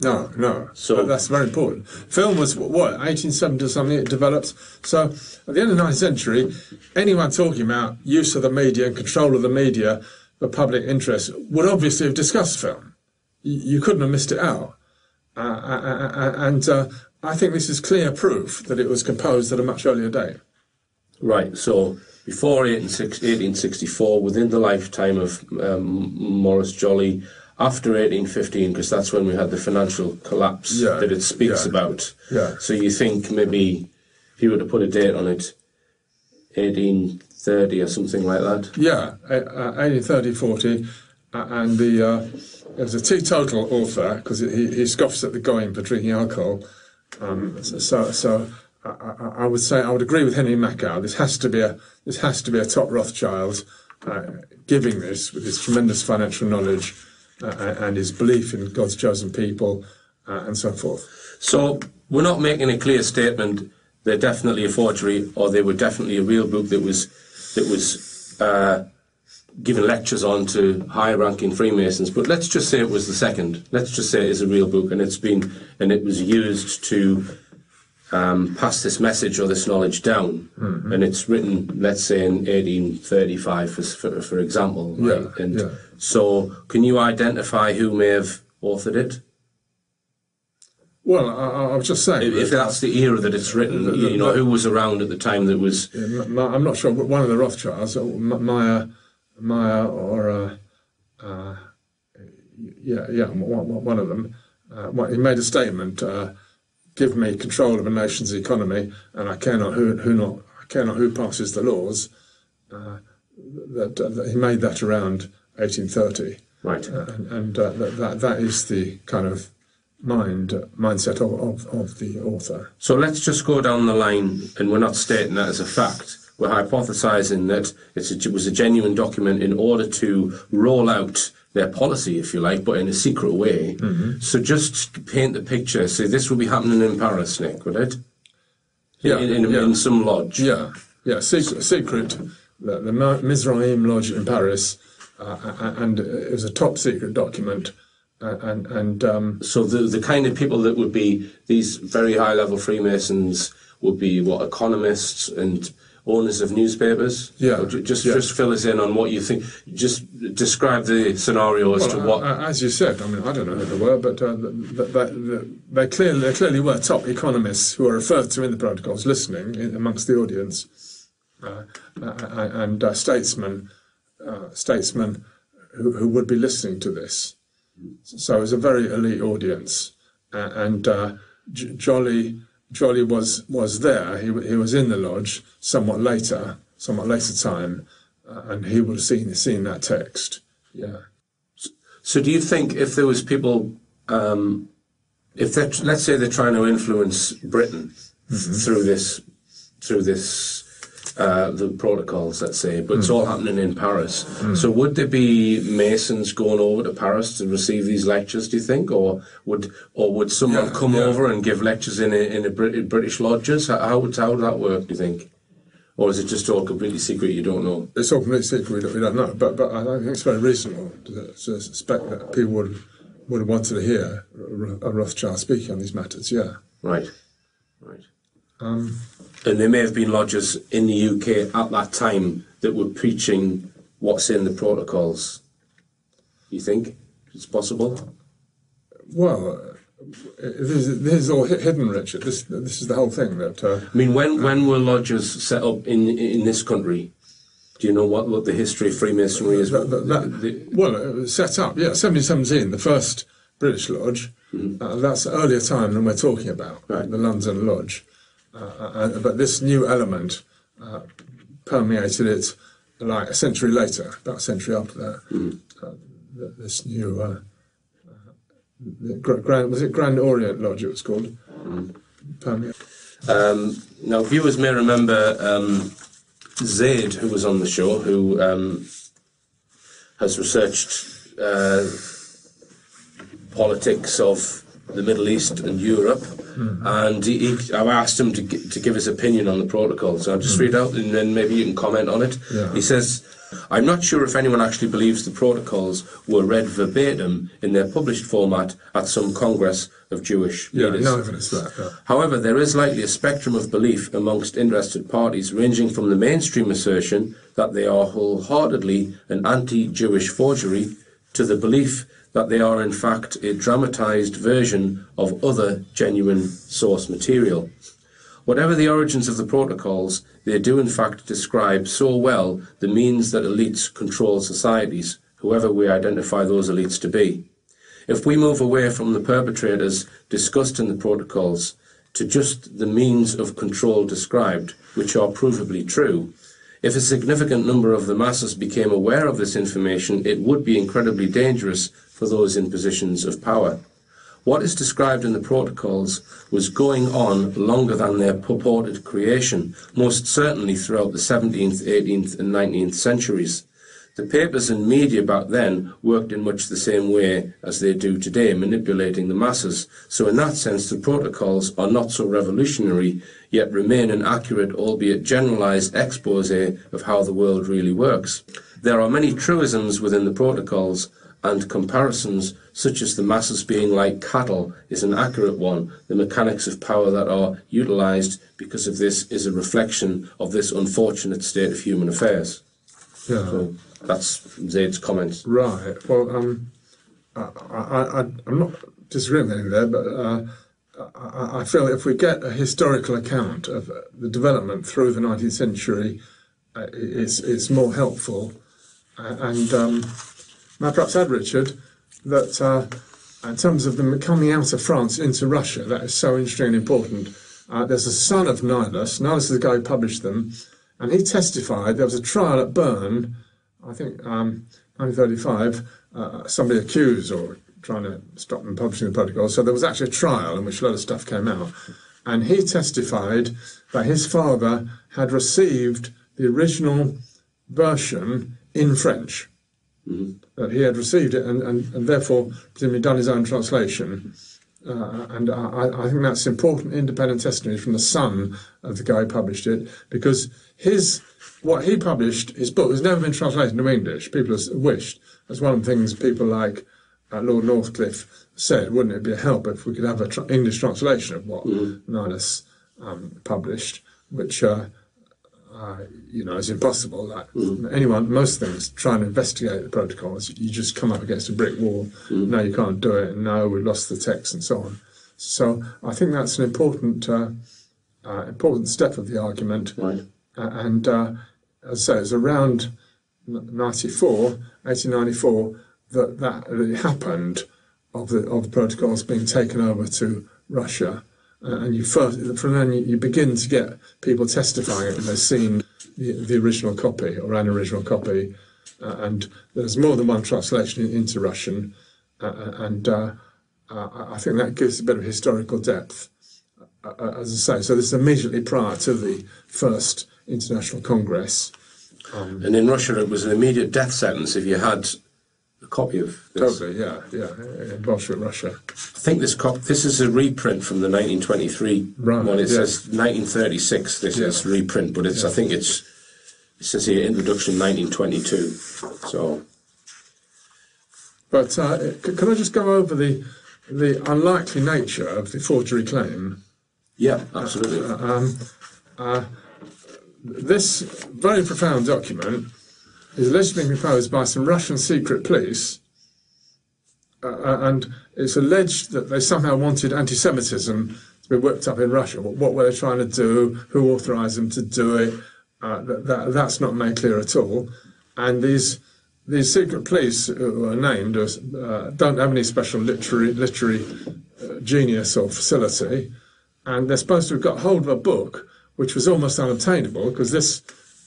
No, no. So- that's very important. Film was what 1870 or something. It developed. So at the end of the 19th century, anyone talking about use of the media and control of the media for public interest would obviously have discussed film. You, you couldn't have missed it out. Uh, uh, uh, and uh, I think this is clear proof that it was composed at a much earlier date. Right, so before 1864, within the lifetime of um, Maurice Joly, after 1815, because that's when we had the financial collapse Yeah, that it speaks yeah, about. yeah. So you think maybe if you were to put a date on it, 1830 or something like that? Yeah, uh, uh, 1830, 40, uh, and the uh, there's a teetotal author because he, he scoffs at the going for drinking alcohol. Um, so so I, I, would say I would agree with Henry Makow. This has to be a this has to be a top Rothschild uh, giving this with his tremendous financial knowledge uh, and his belief in God's chosen people uh, and so forth. So we're not making a clear statement they're definitely a forgery or they were definitely a real book that was that was uh, given lectures on to high-ranking Freemasons. But let's just say it was the second. Let's just say it is a real book and it's been and it was used to um, pass this message or this knowledge down. And it's written, let's say, in 1835, for for, for example. Yeah, right? And yeah. so, can you identify who may have authored it? Well, I, I- was just saying. If, if that's the era that it's written, you you know, who was around at the time that was. Yeah, I'm not sure. but One of the Rothschilds, Maya, Maya, or uh, uh, yeah, yeah, one, one- of them. Uh, he made a statement: uh, "Give me control of a nation's economy, and I care not who, who not, I care not who passes the laws." Uh, that, uh, that he made that around 1830, Right. uh, and, and uh, that, that is the kind of mind mindset of, of, of the author. So let's just go down the line, and we're not stating that as a fact. We're hypothesizing that it's a, it was a genuine document in order to roll out their policy, if you like, but in a secret way. So just paint the picture. Say this will be happening in Paris, Nick, would it? Yeah, In, in, yeah. in some lodge. Yeah, yeah, secret, secret the, the Mizraim Lodge in Paris, uh, and it was a top secret document, uh, and and um, So the the kind of people that would be these very high level Freemasons would be what economists and owners of newspapers. Yeah, Or just yeah. just fill us in on what you think. Just describe the scenario as to what. uh, as you said, I mean, I don't know who they were, but uh, th- th- th- they clearly they clearly were top economists who are referred to in the protocols, listening in, amongst the audience, uh, uh, and uh, statesmen, uh, statesmen who, who would be listening to this. So it was a very elite audience, uh, and uh, J- Joly Joly was was there. He he was in the lodge somewhat later, somewhat later time, uh, and he would have seen seen that text. Yeah. So do you think if there was people, um, if they let's say they're trying to influence Britain Mm-hmm. through this, through this. Uh, the protocols, let's say, but it's Mm. all happening in Paris. So, would there be Masons going over to Paris to receive these lectures? Do you think, or would, or would someone Yeah, come yeah. over and give lectures in a, in a Brit- British lodges? How, how would how would that work? Do you think, or is it just all completely secret? You don't know. It's all completely secret. We don't, we don't know, but but I think it's very reasonable to, to suspect that people would would have wanted to hear a Rothschild speaking on these matters. Yeah. Right, right. And there may have been lodges in the UK at that time that were preaching what's in the protocols. You think it's possible? Well, this, is, this is all hidden, Richard. This this is the whole thing that. Uh, I mean, when when were lodges set up in in this country? Do you know what, what the history of Freemasonry is? that, that, that- The- well, it was set up, yeah, 1717, the first British lodge. Uh, that's earlier time than we're talking about, Right. the London Lodge. Uh, uh, but this new element uh, permeated it like a century later, about a century after that. Uh, this new, uh, uh, Grand, was it Grand Orient Lodge it was called? Permeated. Um, now, viewers may remember um, Zaid, who was on the show, who um, has researched uh, politics of the Middle East and Europe, and he, he, I've asked him to, gi- to give his opinion on the protocol. So I'll just read out, and then maybe you can comment on it. Yeah. He says. I'm not sure if anyone actually believes the protocols were read verbatim in their published format at some congress of Jewish Yeah, leaders. no evidence for that. yeah. However, there is likely a spectrum of belief amongst interested parties ranging from the mainstream assertion that they are wholeheartedly an anti Jewish forgery to the belief that they are in fact a dramatised version of other genuine source material. Whatever the origins of the protocols, they do in fact describe so well the means that elites control societies, whoever we identify those elites to be. If we move away from the perpetrators discussed in the protocols to just the means of control described, which are provably true, if a significant number of the masses became aware of this information, it would be incredibly dangerous for those in positions of power. What is described in the protocols was going on longer than their purported creation, most certainly throughout the 17th, 18th, and 19th centuries. The papers and media back then worked in much the same way as they do today, manipulating the masses. So, in that sense, the protocols are not so revolutionary, yet remain an accurate, albeit generalized, expose of how the world really works. There are many truisms within the protocols, and comparisons such as the masses being like cattle is an accurate one. The mechanics of power that are utilized because of this is a reflection of this unfortunate state of human affairs. Yeah. So that's Zaid's comments. Right. Well, um, I, I, I, I'm not disagreeing with anything there, but uh, I, I feel if we get a historical account of the development through the 19th century, uh, it's it's more helpful. Uh, and um, may I perhaps add, Richard, that uh, in terms of them coming out of France into Russia, that is so interesting and important. Uh, there's a son of Nilus. Nilus is the guy who published them, and he testified. There was a trial at Bern I think um, 1935, uh, somebody accused or trying to stop them publishing the protocol. So there was actually a trial in which a lot of stuff came out. And he testified that his father had received the original version in French. That he had received it and, and, and therefore presumably done his own translation. Uh, and I, I think that's important independent testimony from the son of the guy who published it because his what he published, his book, has never been translated into English. People have wished. That's one of the things people like uh, Lord Northcliffe said. Wouldn't it be a help if we could have an tr- English translation of what Nilus um, published, which uh, uh, you know is impossible. Like anyone, most things trying to investigate the protocols, you just come up against a brick wall. No, you can't do it. No, we lost the text, and so on. So I think that's an important uh, uh, important step of the argument. Right. Uh, and uh, as I say, it was around n- 94, 1894 that that really happened of the of the protocols being taken over to Russia. Uh, and you first from then you, you begin to get people testifying and they've seen the, the original copy or an original copy, uh, and there's more than one translation in, into Russian, uh, uh, and uh, I think that gives a bit of historical depth. As I say, so this is immediately prior to the first international congress. And in Russia, it was an immediate death sentence if you had a copy of this. Totally, yeah, yeah, in Bolshevik Russia. I think this cop- this is a reprint from the 1923 Right, one. It yeah. sac 1936. This is Yeah. reprint, but it's I think it's it says here introduction 1922. So But uh, can I just go over the the unlikely nature of the forgery claim? yeah, absolutely. Um, uh, this very profound document is allegedly being composed by some Russian secret police uh, and it's alleged that they somehow wanted anti-Semitism to be whipped up in Russia. What, were they trying to do? Who authorised them to do it? Uh, that, that, that's not made clear at all. And these these secret police who are named uh, don't have any special literary literary uh, genius or facility, and they're supposed to have got hold of a book which was almost unobtainable because this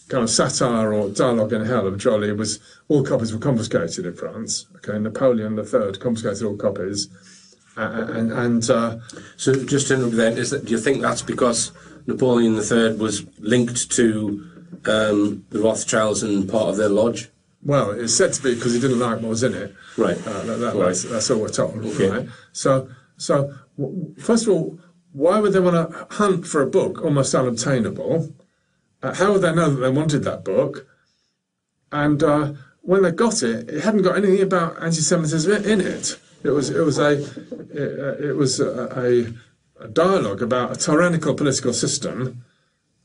kind of satire or dialogue in hell of Joly was all copies were confiscated in France. Okay, Napoleon III confiscated all copies, uh, and and uh, So just to interrupt then, is that do you think that's because Napoleon III was linked to um, the Rothschilds and part of their lodge? well, it's said to be because he didn't like what was in it. Right. Uh, that, that, Right. that's, that's all we're told. Okay. Right. So so w- first of all, why would they want to hunt for a book almost unobtainable? Uh, how would they know that they wanted that book? And uh, when they got it, it hadn't got anything about anti-Semitism in- it. It was it was a it, it was a, a, a dialogue about a tyrannical political system.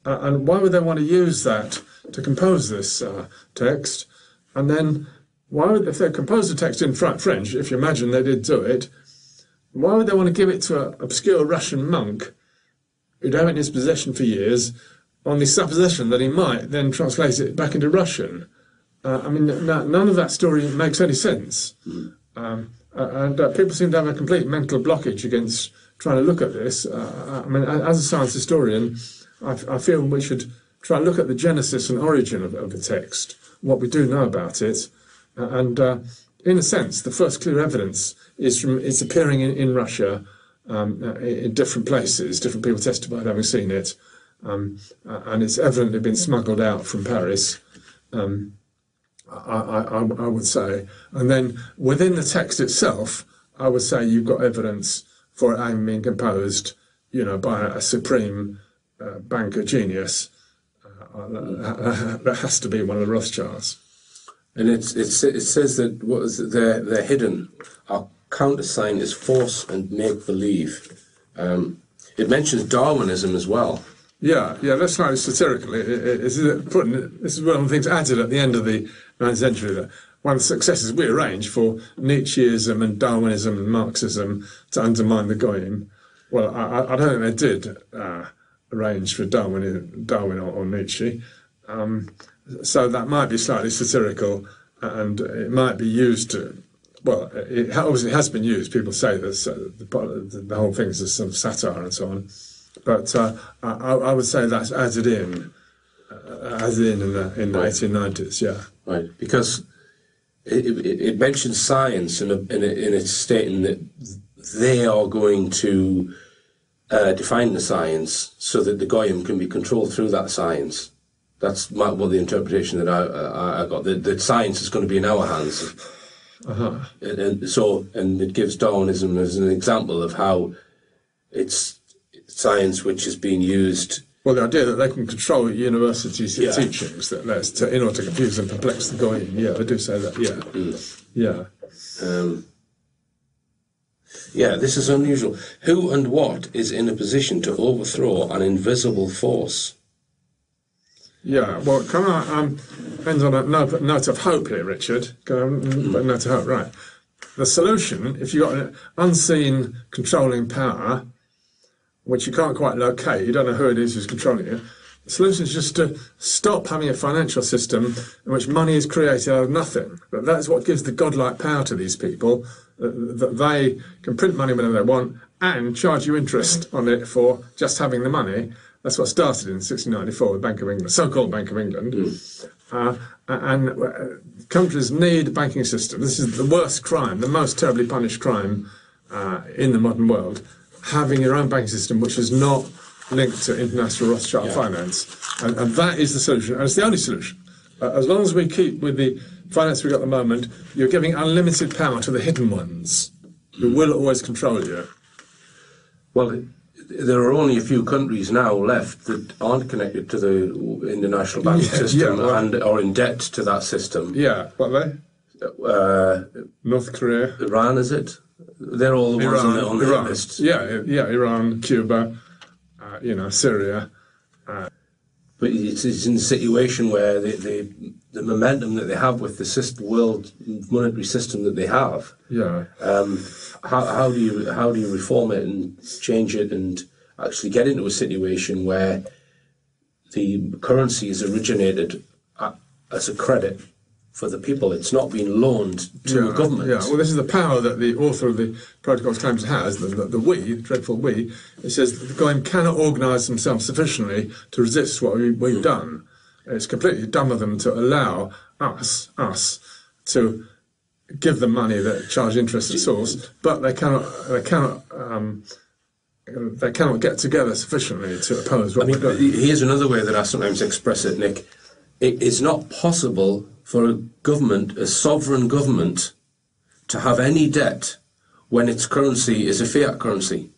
Uh, and why would they want to use that to compose this uh, text? And then, why would if they composed the text in French? If you imagine they did do it, why would they want to give it to an obscure Russian monk who'd have it in his possession for years, on the supposition that he might then translate it back into Russian? Uh, I mean, n- none of that story makes any sense. Um, uh, and uh, people seem to have a complete mental blockage against trying to look at this. Uh, I mean, as a science historian, I, f- I feel we should try and look at the genesis and origin of, of the text, what we do know about it, uh, and uh, in a sense, the first clear evidence is from its appearing in, in Russia um, uh, in different places. Different people testified having seen it, um, uh, and it's evidently been smuggled out from Paris. Um, I, I, I would say, and then within the text itself, I would say you've got evidence for it having been composed, you know, by a supreme uh, banker genius. Uh, that, that has to be one of the Rothschilds. And it's, it's, it says that what is it, they're, they're hidden. Our countersign is force and make believe. Um, it mentions Darwinism as well. Yeah, yeah, that's slightly satirical. It, it, it, putting, this is one of the things added at the end of the 19th century that one of the successes we arranged for Nietzscheism and Darwinism and Marxism to undermine the Goyim. Well, I, I- don't think they did uh, arrange for Darwin, Darwin or, or Nietzsche. Um, so that might be slightly satirical and it might be used to. Well, it obviously has been used. People say this, uh, the, the whole thing is some satire and so on. But uh, I, I would say that's added in, uh, added in in the, in the Right. 1890s, yeah. Right, because it, it, it mentions science in, a, in, a, in its stating that they are going to uh, define the science so that the goyim can be controlled through that science. That's my, well, the interpretation that I, I, I got. That, that science is going to be in our hands. And, and so, and it gives Darwinism as an example of how it's science which is being used Well, the idea that they can control universities' Yeah. teachings that that's to, in order to confuse and perplex the Goyim. Yeah, they do say that. Yeah, yeah. Um, yeah, this is unusual. Who and what is in a position to overthrow an invisible force? Yeah, well, can I um, end on a note, note of hope here, Richard? Can I, a note of hope, right? The solution, if you've got an unseen controlling power, which you can't quite locate, you don't know who it is who's controlling you, the solution is just to stop having a financial system in which money is created out of nothing. But that's what gives the godlike power to these people, uh, that they can print money whenever they want and charge you interest on it for just having the money. That's what started in 1694 with Bank of England, so-called Bank of England. Uh, and uh, countries need a banking system. This is the worst crime, the most terribly punished crime uh, in the modern world. Having your own banking system, which is not linked to international Rothschild finance, and, and that is the solution, and it's the only solution. Uh, as long as we keep with the finance we've got at the moment, you're giving unlimited power to the hidden ones, who will always control you. Well, there are only a few countries now left that aren't connected to the international banking Yeah, system yeah, well- and are in debt to that system. Yeah, what are Uh, they? North Korea, Iran, is it? They're all the ones on the, on the Iran. list. Yeah, yeah, Iran, Cuba, uh, you know, Syria. Uh, but it's, it's in a situation where the, the the momentum that they have with the system, world monetary system that they have. Yeah. Um, how, how do you how do you reform it and change it and actually get into a situation where the currency is originated as a credit for the people? It's not being loaned to yeah, a government. Yeah, well, this is the power that the author of the protocols claims it has, the, the, the we, the dreadful we. It says that the government cannot organise themselves sufficiently to resist what we, we've done. It's completely dumb of them to allow us, us, to give them money that charge interest at source, but they cannot, they cannot, um, they cannot get together sufficiently to oppose what I mean, here's another way that I sometimes express it, Nick. It is not possible for a government, a sovereign government, to have any debt when its currency is a fiat currency,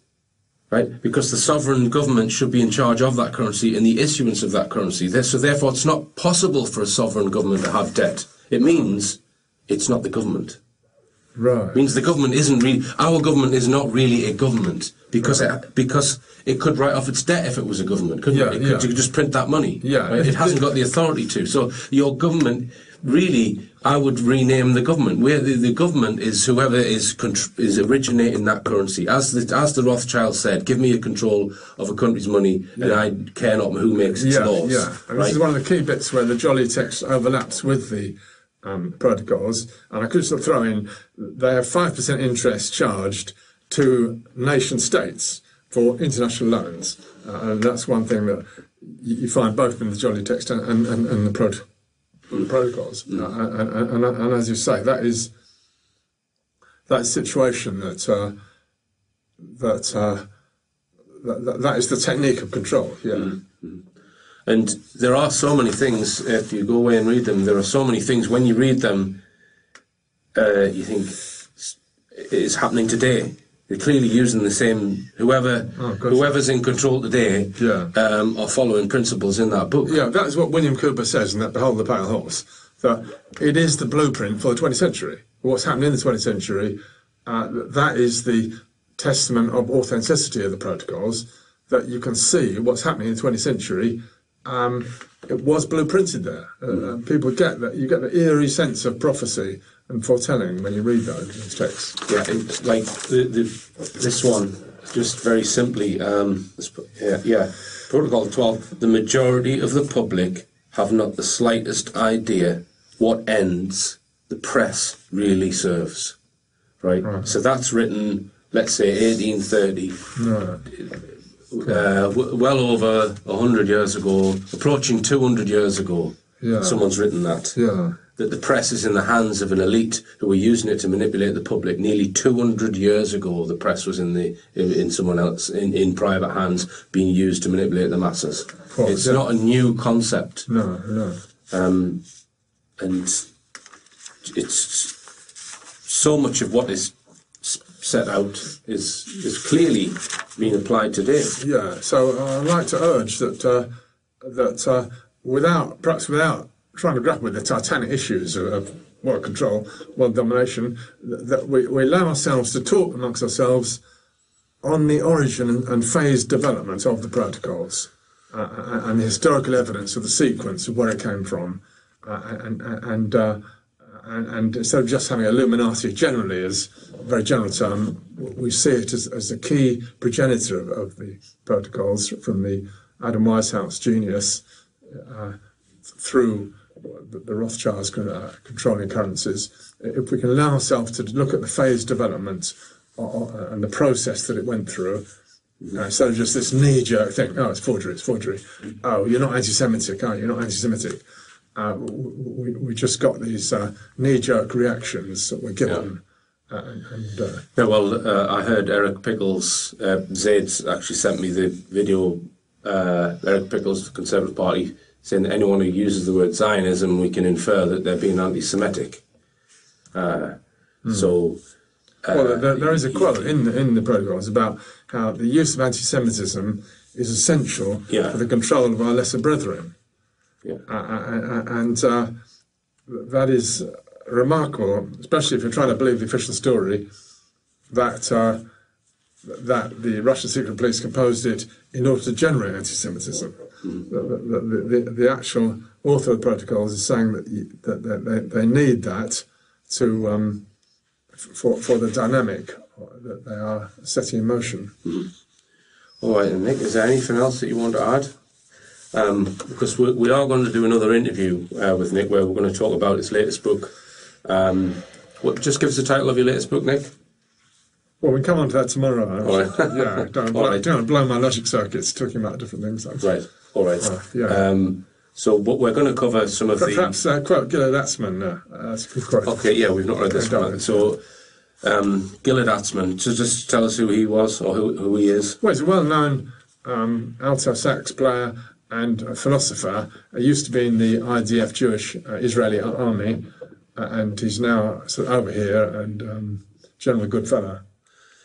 right? Because the sovereign government should be in charge of that currency and the issuance of that currency. So therefore, it's not possible for a sovereign government to have debt. It means it's not the government. Right. means the government isn't really our government is not really a government because it, because it could write off its debt if it was a government, couldn't Yeah, it? It could, yeah. you could just print that money. Yeah, right? it hasn't got the authority to. So your government really, I would rename the government. Where the, the government is whoever is is originating that currency. As the as the Rothschild said, give me a control of a country's money, and I care not who makes its yeah, laws. Yeah, and right? this is one of the key bits where the Joly text overlaps with the um, protocols. And I could sort of throw in they have 5% interest charged to nation states for international loans. Uh, and that's one thing that you, find both in the Joly text and, and, and, the, prot- the protocols. And, and, and, and as you say, that is that situation that. Uh, that, uh, that, that is the technique of control. Yeah, And there are so many things, if you go away and read them, there are so many things, when you read them, uh, you think "S- it's happening today. They're clearly using the same, whoever, Oh, gotcha. whoever's in control today Yeah. um, are following principles in that book. Yeah, that is what William Cooper says in that Behold the Pale Horse, that it is the blueprint for the 20th century. What's happened in the 20th century, uh, that is the testament of authenticity of the protocols, that you can see what's happening in the 20th century. Um, it was blueprinted there. Uh, and people get that. You get the eerie sense of prophecy and foretelling when you read those, texts. Yeah, it's like the, the, this one, just very simply, um, yeah, yeah, Protocol 12, the majority of the public have not the slightest idea what ends the press really serves. Right? So that's written, let's say, 1830. No. Uh, w- well over 100 years ago, approaching 200 years ago, Yeah. someone's written that. Yeah. That the press is in the hands of an elite who are using it to manipulate the public. Nearly 200 years ago, the press was in the in, in someone else in, in private hands being used to manipulate the masses. it's yeah. not a new concept, No, no. um, and it's so much of what is set out is is clearly being applied today. Yeah, so uh, I'd like to urge that uh, that uh, without perhaps without trying to grapple with the titanic issues of, of world control, world domination, th- that we, we allow ourselves to talk amongst ourselves on the origin and, phased development of the protocols uh, and and the historical evidence of the sequence of where it came from, uh, and and. Uh, and, and instead of just having Illuminati generally as a very general term, we see it as, as a key progenitor of, of the protocols from the Adam Weishaupt genius uh, through the, the Rothschilds uh, controlling currencies. If we can allow ourselves to look at the phase development and the process that it went through, uh, instead of just this knee-jerk thing, oh, it's forgery, it's forgery. Oh, you're not anti-Semitic, are you? You're not anti-Semitic. Uh, we, we just got these uh, knee-jerk reactions that were given. Uh, and, and, uh, Yeah, well, uh, I heard Eric Pickles, uh, Zaid's actually sent me the video, uh, Eric Pickles, the Conservative Party, saying that anyone who uses the word Zionism, we can infer that they're being anti Semitic. Uh, So. Uh, well, there, there is a quote in the, in the protocols about how the use of anti-Semitism is essential Yeah. for the control of our lesser brethren. Yeah. Uh, uh, uh, and uh, that is remarkable, especially if you're trying to believe the official story, that uh, that the Russian secret police composed it in order to generate anti-Semitism. The, the, the, the, actual author of the protocols is saying that, that, that they, they need that to um, for, for the dynamic that they are setting in motion. Mm-hmm. All right, Nick, is there anything else that you want to add? Um, because we, we, are going to do another interview uh, with Nick where we're going to talk about his latest book. Um, what, just give us the title of your latest book, Nick. Well, we come on to that tomorrow. All right. yeah, don't, blow, right. don't blow my logic circuits talking about different things. Right. All right. Uh, yeah. Um, so what we're going to cover some of perhaps, the. Perhaps uh, quote Gilad Atzmon. Uh, that's a good quote. Okay, yeah, we've not read this one. So um, Gilad Atzmon, so just tell us who he was or who, who he is. Well, he's a well-known um, alto sax player and a philosopher. He used to be in the IDF Jewish uh, Israeli army, uh, and he's now sort of over here and um, generally good fellow.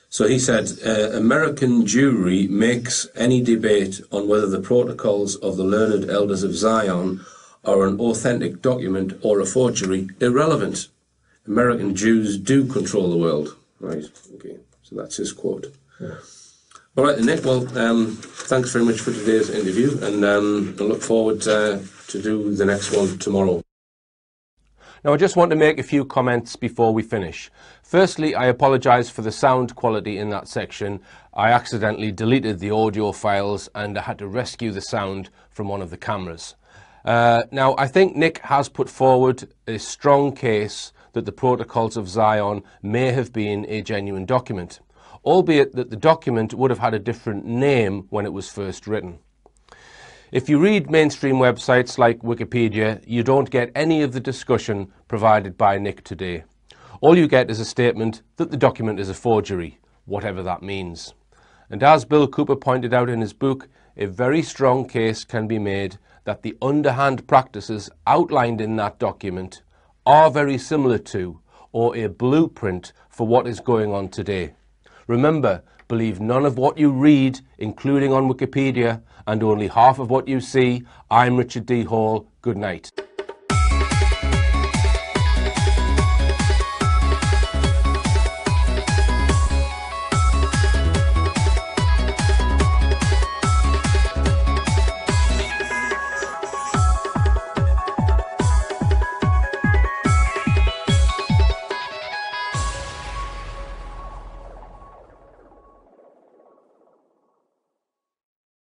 So he said, uh, American Jewry makes any debate on whether the protocols of the learned elders of Zion are an authentic document or a forgery irrelevant. American Jews do control the world. Right, okay, so that's his quote. Yeah. All right, Nick, well, um, thanks very much for today's interview, and um, I look forward uh, to do the next one tomorrow. Now, I just want to make a few comments before we finish. Firstly, I apologise for the sound quality in that section. I accidentally deleted the audio files and I had to rescue the sound from one of the cameras. Uh, now, I think Nick has put forward a strong case that the Protocols of Zion may have been a genuine document, albeit that the document would have had a different name when it was first written. If you read mainstream websites like Wikipedia, you don't get any of the discussion provided by Nick today. All you get is a statement that the document is a forgery, whatever that means. And as Bill Cooper pointed out in his book, a very strong case can be made that the underhand practices outlined in that document are very similar to or a blueprint for what is going on today. Remember, believe none of what you read, including on Wikipedia, and only half of what you see. I'm Richard D. Hall. Good night.